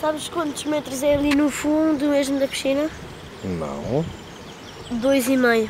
Sabes quantos metros é ali no fundo, mesmo da piscina? Não. Dois e meio.